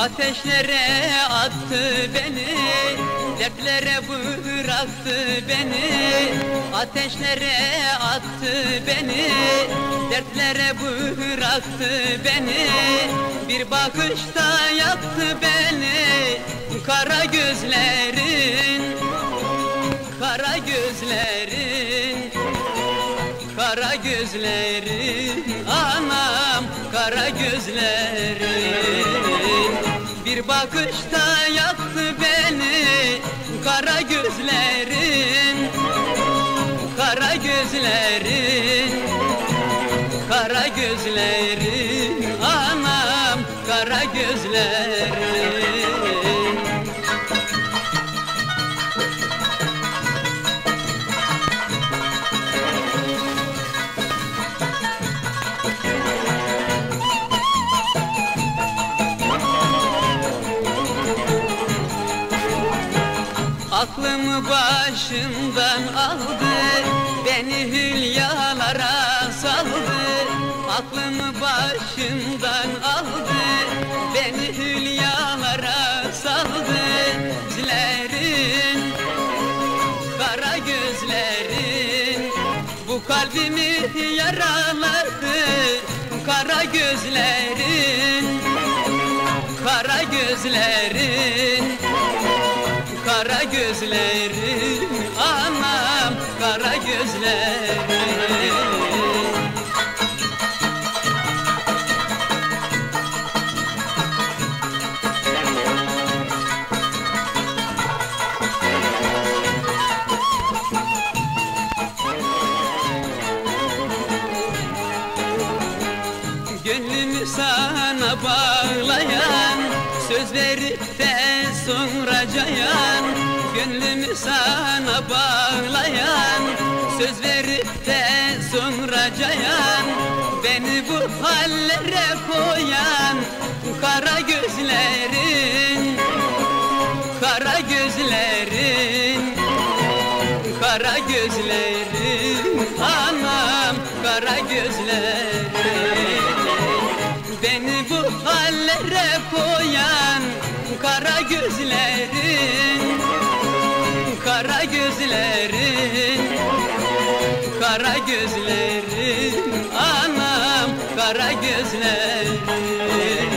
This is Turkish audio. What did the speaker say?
Ateşlere attı beni Dertlere bıraktı beni. Ateşlere attı beni Dertlere bıraktı beni. Bir bakışta yaktı beni Kara gözlerin Kara gözlerin Kara gözlerin. Anam kara gözlerin Bir bakışta yaktı beni Kara gözlerin Kara gözlerin Kara gözlerin. Anam kara gözlerin Aklımı başımdan aldı Beni hülyalara saldı. Aklımı başımdan aldı Beni hülyalara saldı. Gözlerin Kara gözlerin Bu kalbimi yaraladı Kara gözlerin Kara gözlerin Kara gözlerin Anam kara gözlerin Söz verip de sonra cayan Gönlümü sana bağlayan. Söz verip de sonra cayan Beni bu hallere koyan. Kara gözlerin Kara gözlerin Kara gözlerin. Anam Kara gözlerin Kara gözlerin Kara gözlerin Anam kara gözlerin